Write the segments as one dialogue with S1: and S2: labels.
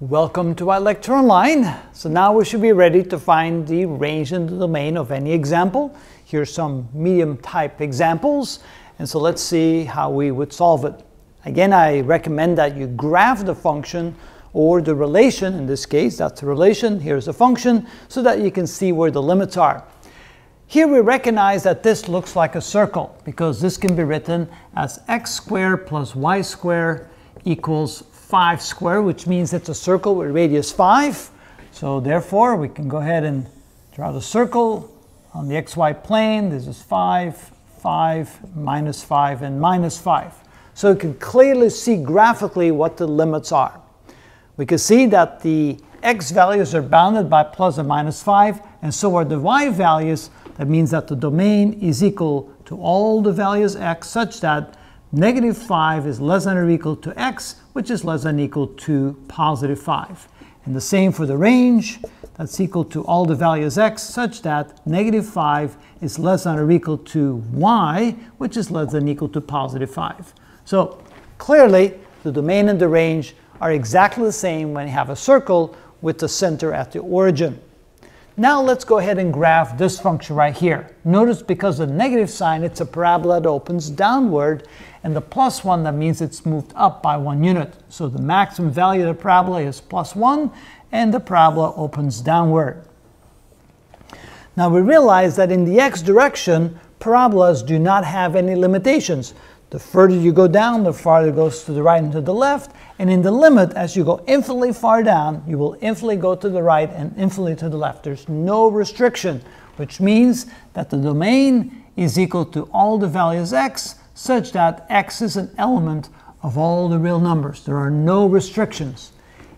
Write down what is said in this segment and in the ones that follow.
S1: Welcome to ilectureonline. So now we should be ready to find the range and the domain of any example. Here's some medium type examples. And so let's see how we would solve it. Again, I recommend that you graph the function or the relation. In this case, that's the relation. Here's the function so that you can see where the limits are. Here we recognize that this looks like a circle because this can be written as x squared plus y squared equals 5 squared, which means it's a circle with radius 5. So therefore, we can go ahead and draw the circle on the xy plane. This is 5, 5, minus 5, and minus 5. So you can clearly see graphically what the limits are. We can see that the x values are bounded by plus or minus 5, and so are the y values. That means that the domain is equal to all the values x such that negative 5 is less than or equal to x, which is less than or equal to positive 5. And the same for the range, that's equal to all the values x, such that negative 5 is less than or equal to y, which is less than or equal to positive 5. So clearly, the domain and the range are exactly the same when you have a circle with the center at the origin. Now let's go ahead and graph this function right here. Notice because the negative sign, it's a parabola that opens downward, and the plus one, that means it's moved up by one unit. So the maximum value of the parabola is plus one, and the parabola opens downward. Now we realize that in the x direction, parabolas do not have any limitations. The further you go down, the farther it goes to the right and to the left. And in the limit, as you go infinitely far down, you will infinitely go to the right and infinitely to the left. There's no restriction, which means that the domain is equal to all the values x, such that x is an element of all the real numbers. There are no restrictions.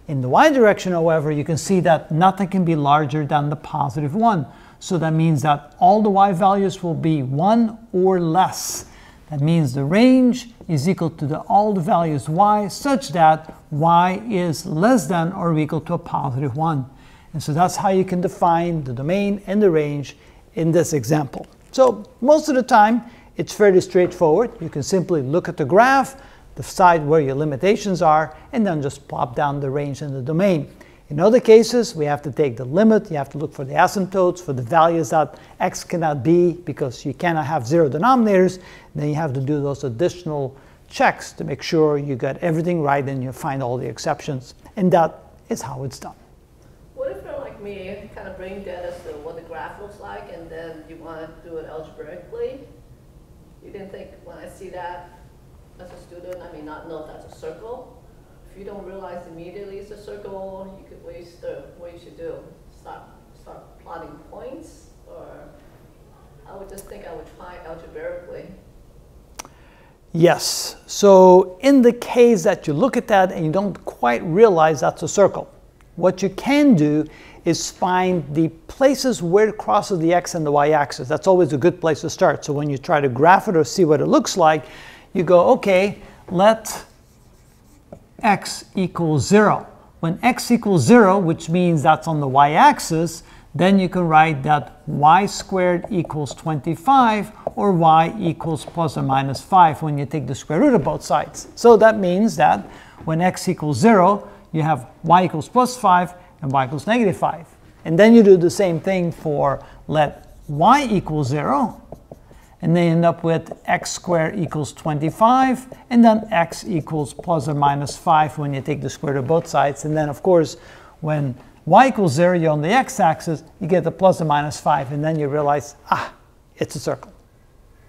S1: In the y direction, however, you can see that nothing can be larger than the positive 1. So that means that all the y values will be 1 or less. That means the range is equal to the, all the values y such that y is less than or equal to a positive 1. And so that's how you can define the domain and the range in this example. So most of the time, it's fairly straightforward. You can simply look at the graph, decide where your limitations are, and then just plop down the range and the domain. In other cases, we have to take the limit. You have to look for the asymptotes, for the values that x cannot be because you cannot have zero denominators. Then you have to do those additional checks to make sure you got everything right and you find all the exceptions. And that is how it's done.
S2: What if you're like me, kind of brain dead as to what the graph looks like, and then you want to do it algebraically? You didn't think when I see that as a student, I may not know if that's a circle you don't realize immediately it's a circle, you could waste the, what you should do, start, start plotting points, or I would just think I would try algebraically.
S1: Yes. So in the case that you look at that and you don't quite realize that's a circle, what you can do is find the places where it crosses the x and the y axis. That's always a good place to start. So when you try to graph it or see what it looks like, you go, okay, let x equals 0. When x equals 0, which means that's on the y-axis, then you can write that y squared equals 25 or y equals plus or minus 5 when you take the square root of both sides. So that means that when x equals 0, you have y equals plus 5 and y equals negative 5. And then you do the same thing for let y equals 0 and they end up with x squared equals 25, and then x equals plus or minus 5 when you take the square root of both sides. And then, of course, when y equals 0, you're on the x-axis, you get the plus or minus 5, and then you realize, ah, it's a circle.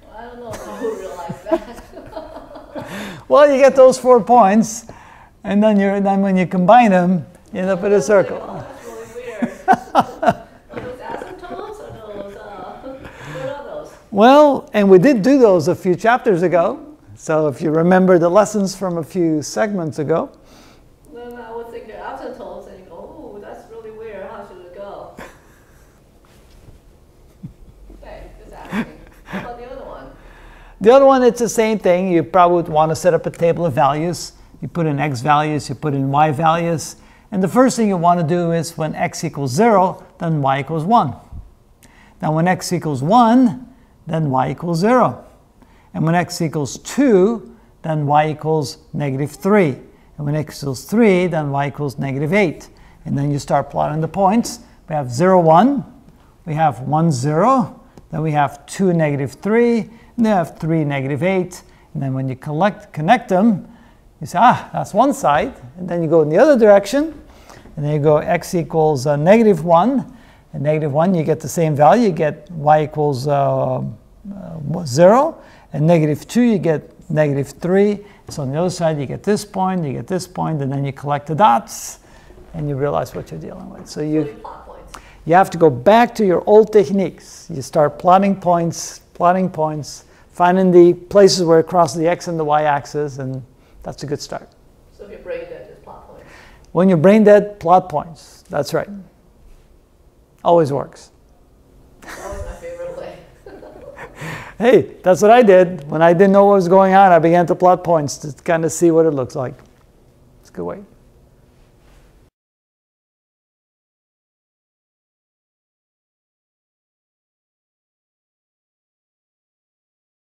S2: Well, I don't know I would realize that.
S1: well, you get those four points, and then, you're, then when you combine them, you end up with a circle.
S2: That's really
S1: Well, and we did do those a few chapters ago. So if you remember the lessons from a few segments ago.
S2: Then I was thinking asymptotes and you go, oh, that's really weird. How should it go? okay, just asking. How about the other one?
S1: The other one, it's the same thing. You probably would want to set up a table of values. You put in x values, you put in y values. And the first thing you want to do is when x equals 0, then y equals 1. Now when x equals 1, then y equals 0. And when x equals 2, then y equals negative 3. And when x equals 3, then y equals negative 8. And then you start plotting the points. We have 0, 1, we have 1, 0, then we have 2, negative 3, and then we have 3, negative 8. And then when you collect, connect them, you say, ah, that's one side. And then you go in the other direction, and then you go x equals uh, negative 1. And negative 1, you get the same value. You get y equals uh, uh, 0. And negative 2, you get negative 3. So on the other side, you get this point, you get this point, and then you collect the dots, and you realize what you're dealing with. So you, you have to go back to your old techniques. You start plotting points, plotting points, finding the places where it crosses the x and the y axis, and that's a good start.
S2: So if you're brain dead, just plot points.
S1: When you're brain dead, plot points. That's right. Always works.
S2: My favorite way.
S1: Hey, that's what I did. When I didn't know what was going on, I began to plot points to kind of see what it looks like. It's a good way.